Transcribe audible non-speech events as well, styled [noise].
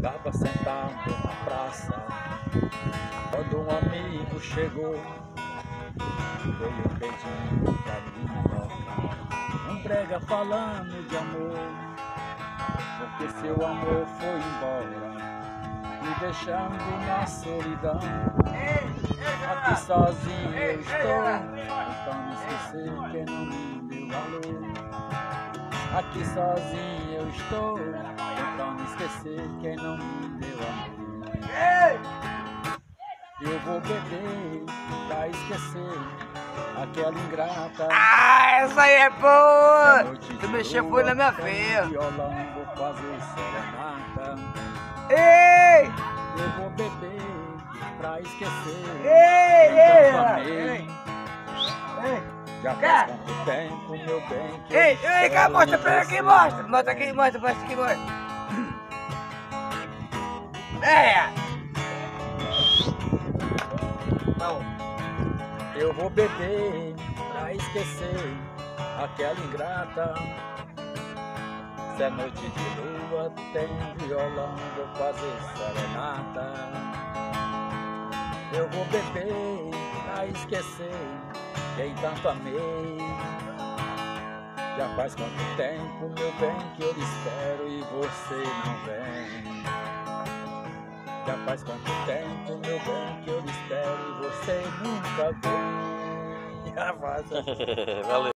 Tava sentado na praça. Quando um amigo chegou Veio pedindo pra mim Um brega falando de amor Porque seu amor foi embora Me deixando na solidão. Aqui sozinho eu estou Tentando esquecer que não me deu valor Aqui sozinho eu estou. Tentando esquecer quem não me deu amor Eu vou beber pra esquecer Aquela ingrata. Ah, essa aí é boa! Tu mexeu foi na minha veia. Violão vou fazer serenata. Ei! Eu vou beber pra esquecer. Ei, quem ei, Ei, Já Cara. tempo, meu bem ei, ei, cá, mostra pra aqui, mostra! Mostra aqui, mostra, mostra aqui, mostra! É! Não. Eu vou beber pra esquecer aquela ingrata. Se é noite de lua, tem violão, vou fazer serenata. Eu vou beber pra esquecer quem tanto amei. Já faz quanto tempo, meu bem, que eu lhe espero e você não vem. Já faz quanto tempo, meu bem, que eu lhe espero e você nunca vem. [laughs] [laughs] Valeu.